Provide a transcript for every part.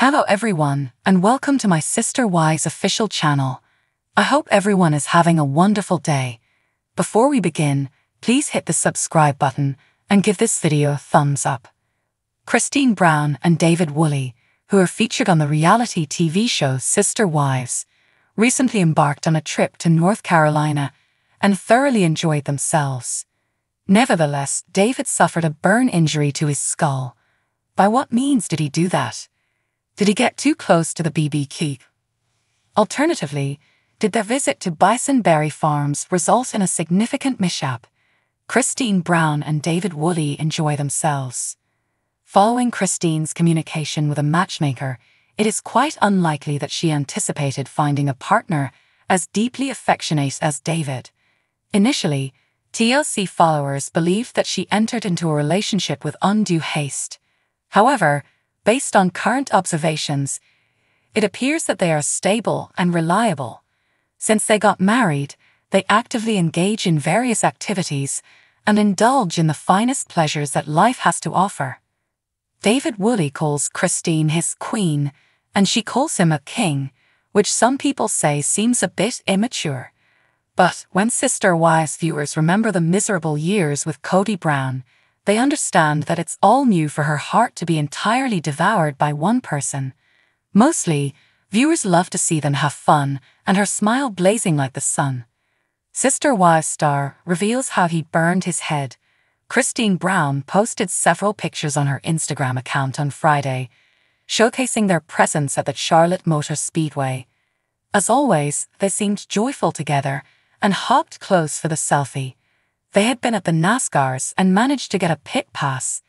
Hello everyone, and welcome to my Sister Wives official channel. I hope everyone is having a wonderful day. Before we begin, please hit the subscribe button and give this video a thumbs up. Christine Brown and David Woolley, who are featured on the reality TV show Sister Wives, recently embarked on a trip to North Carolina and thoroughly enjoyed themselves. Nevertheless, David suffered a burn injury to his skull. By what means did he do that? Did he get too close to the BB BBQ? Alternatively, did their visit to Bisonberry Farms result in a significant mishap? Christine Brown and David Woolley enjoy themselves. Following Christine's communication with a matchmaker, it is quite unlikely that she anticipated finding a partner as deeply affectionate as David. Initially, TLC followers believed that she entered into a relationship with undue haste. However, based on current observations, it appears that they are stable and reliable. Since they got married, they actively engage in various activities and indulge in the finest pleasures that life has to offer. David Woolley calls Christine his queen, and she calls him a king, which some people say seems a bit immature. But when Sister Wives viewers remember the miserable years with Kody Brown, they understand that it's all new for her heart to be entirely devoured by one person. Mostly, viewers love to see them have fun and her smile blazing like the sun. Sister Wives star reveals how he burned his head. Christine Brown posted several pictures on her Instagram account on Friday, showcasing their presence at the Charlotte Motor Speedway. As always, they seemed joyful together and hopped close for the selfie. They had been at the NASCARs and managed to get a pit pass.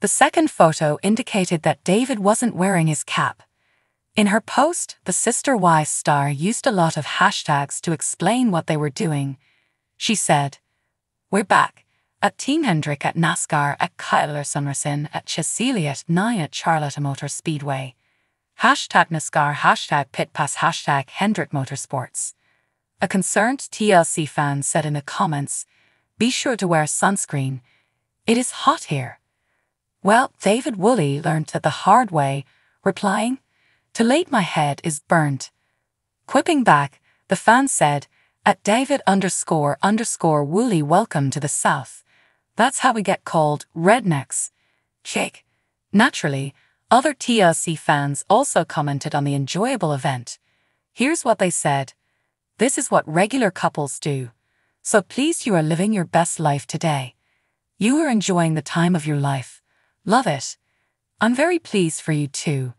The second photo indicated that David wasn't wearing his cap. In her post, the Sister Wives star used a lot of hashtags to explain what they were doing. She said, We're back. At Team Hendrick at NASCAR at Kyler Summerson at Chase Elliott 9 at Charlotte Motor Speedway. Hashtag NASCAR, hashtag Pit Pass, hashtag Hendrick Motorsports. A concerned TLC fan said in the comments, Be sure to wear sunscreen. It is hot here. Well, David Woolley learned that the hard way, replying, To late my head is burnt. Quipping back, the fan said, At David underscore underscore Woolley welcome to the South. That's how we get called rednecks. Jake. Naturally, other TLC fans also commented on the enjoyable event. Here's what they said. This is what regular couples do. So please you are living your best life today. You are enjoying the time of your life. Love it. I'm very pleased for you too.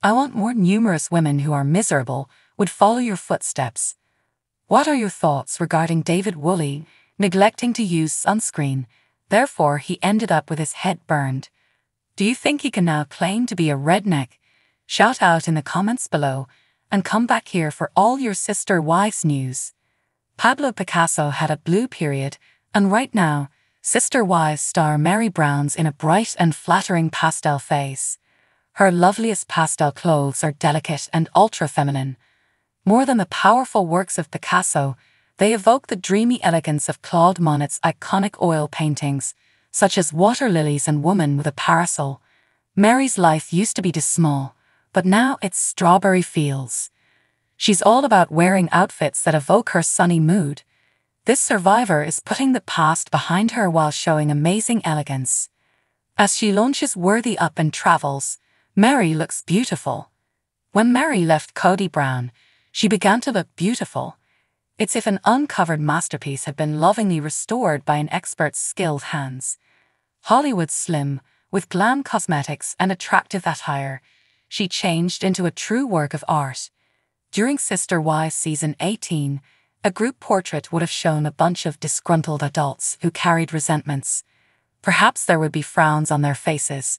I want more numerous women who are miserable would follow your footsteps. What are your thoughts regarding David Woolley neglecting to use sunscreen? Therefore, he ended up with his head burned. Do you think he can now claim to be a redneck? Shout out in the comments below and come back here for all your sister wives news. Pablo Picasso had a blue period, and right now, Sister Wives star Meri Brown's in a bright and flattering pastel face. Her loveliest pastel clothes are delicate and ultra feminine. More than the powerful works of Picasso, they evoke the dreamy elegance of Claude Monet's iconic oil paintings, such as Water Lilies and Woman with a Parasol. Meri's life used to be dismal, but now it's strawberry fields. She's all about wearing outfits that evoke her sunny mood. This survivor is putting the past behind her while showing amazing elegance. As she launches Worthy Up and travels, Meri looks beautiful. When Meri left Kody Brown, she began to look beautiful. It's if an uncovered masterpiece had been lovingly restored by an expert's skilled hands. Hollywood slim, with glam cosmetics and attractive attire, she changed into a true work of art. During Sister Wives season 18, a group portrait would have shown a bunch of disgruntled adults who carried resentments. Perhaps there would be frowns on their faces.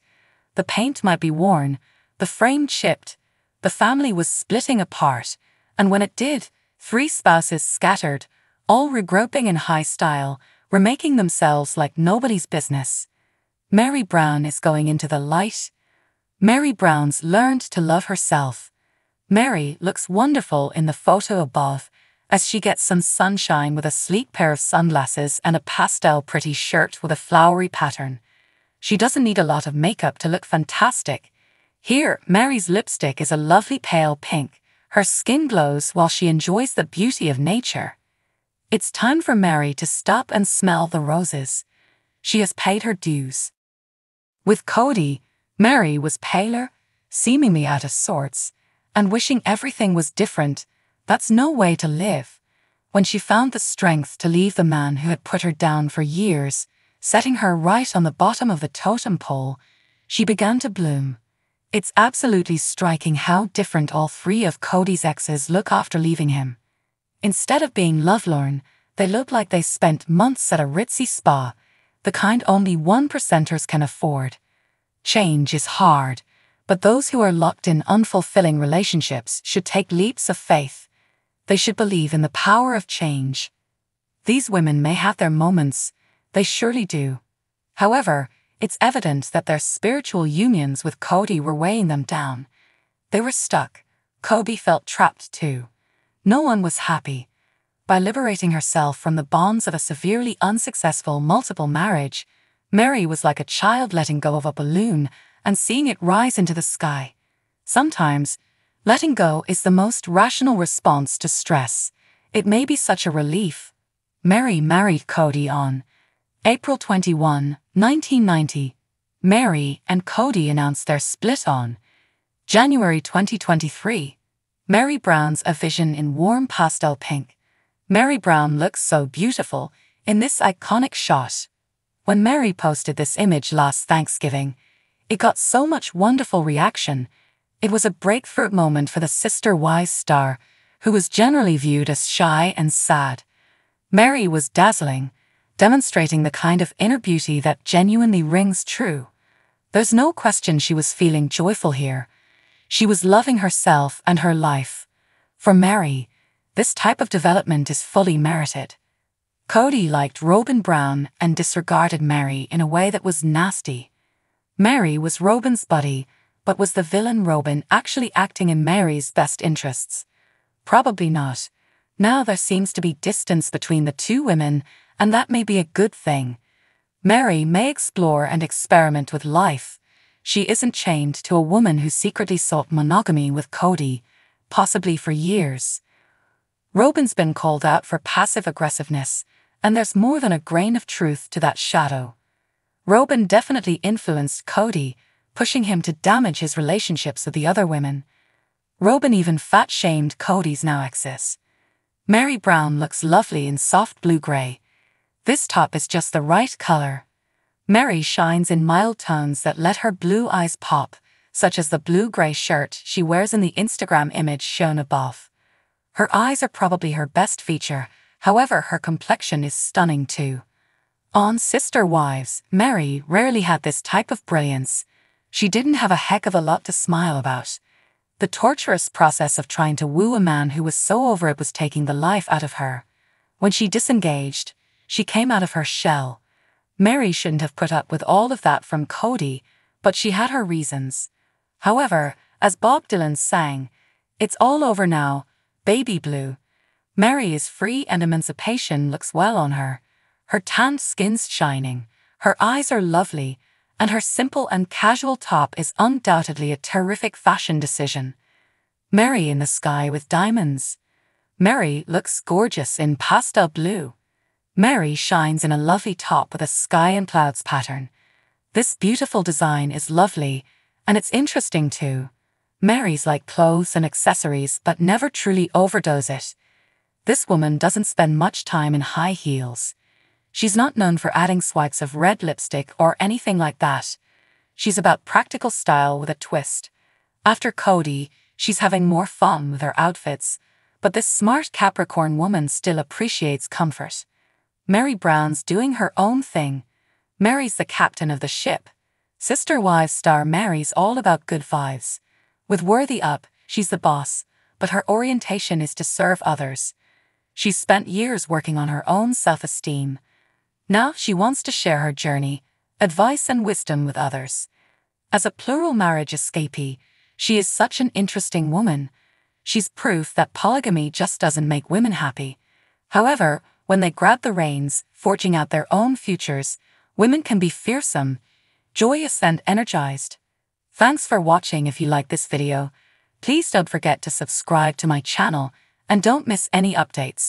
The paint might be worn, the frame chipped. The family was splitting apart, and when it did, three spouses scattered, all regrouping in high style, were making themselves like nobody's business. Meri Brown is going into the light, Meri Brown's learned to love herself. Meri looks wonderful in the photo above as she gets some sunshine with a sleek pair of sunglasses and a pastel pretty shirt with a flowery pattern. She doesn't need a lot of makeup to look fantastic. Here, Meri's lipstick is a lovely pale pink. Her skin glows while she enjoys the beauty of nature. It's time for Meri to stop and smell the roses. She has paid her dues. With Kody, Meri was paler, seemingly out of sorts, and wishing everything was different. That's no way to live. When she found the strength to leave the man who had put her down for years, setting her right on the bottom of the totem pole, she began to bloom. It's absolutely striking how different all three of Kody's exes look after leaving him. Instead of being lovelorn, they look like they spent months at a ritzy spa, the kind only one percenters can afford. Change is hard, but those who are locked in unfulfilling relationships should take leaps of faith. They should believe in the power of change. These women may have their moments, they surely do. However, it's evident that their spiritual unions with Kody were weighing them down. They were stuck. Kody felt trapped too. No one was happy. By liberating herself from the bonds of a severely unsuccessful multiple marriage, Meri was like a child letting go of a balloon and seeing it rise into the sky. Sometimes, letting go is the most rational response to stress. It may be such a relief. Meri married Kody on April 21, 1990. Meri and Kody announced their split on January 2023. Meri Brown's A Vision in Warm Pastel Pink. Meri Brown looks so beautiful in this iconic shot. When Meri posted this image last Thanksgiving, it got so much wonderful reaction. It was a breakthrough moment for the Sister Wives star, who was generally viewed as shy and sad. Meri was dazzling, demonstrating the kind of inner beauty that genuinely rings true. There's no question she was feeling joyful here. She was loving herself and her life. For Meri, this type of development is fully merited. Kody liked Robyn Brown and disregarded Meri in a way that was nasty. Meri was Robyn's buddy, but was the villain Robyn actually acting in Meri's best interests? Probably not. Now there seems to be distance between the two women, and that may be a good thing. Meri may explore and experiment with life. She isn't chained to a woman who secretly sought monogamy with Kody, possibly for years. Robyn's been called out for passive aggressiveness, and there's more than a grain of truth to that shadow. Robyn definitely influenced Kody, pushing him to damage his relationships with the other women. Robyn even fat shamed Kody's now exes. Meri Brown looks lovely in soft blue gray. This top is just the right color. Meri shines in mild tones that let her blue eyes pop, such as the blue gray shirt she wears in the Instagram image shown above. Her eyes are probably her best feature, however, her complexion is stunning too. On Sister Wives, Meri rarely had this type of brilliance. She didn't have a heck of a lot to smile about. The torturous process of trying to woo a man who was so over it was taking the life out of her. When she disengaged, she came out of her shell. Meri shouldn't have put up with all of that from Kody, but she had her reasons. However, as Bob Dylan sang, It's all over now, baby blue. Meri is free and emancipation looks well on her. Her tanned skin's shining, her eyes are lovely, and her simple and casual top is undoubtedly a terrific fashion decision. Meri in the sky with diamonds. Meri looks gorgeous in pastel blue. Meri shines in a lovely top with a sky and clouds pattern. This beautiful design is lovely, and it's interesting too. Meri's like clothes and accessories but never truly overdose it. This woman doesn't spend much time in high heels. She's not known for adding swipes of red lipstick or anything like that. She's about practical style with a twist. After Kody, she's having more fun with her outfits, but this smart Capricorn woman still appreciates comfort. Meri Brown's doing her own thing. Meri's the captain of the ship. Sister Wives star Meri's all about good vibes. With Worthy Up, she's the boss, but her orientation is to serve others. She's spent years working on her own self esteem, now she wants to share her journey, advice, and wisdom with others. As a plural marriage escapee, she is such an interesting woman. She's proof that polygamy just doesn't make women happy. However, when they grab the reins, forging out their own futures, women can be fearsome, joyous, and energized. Thanks for watching if you like this video. Please don't forget to subscribe to my channel and don't miss any updates.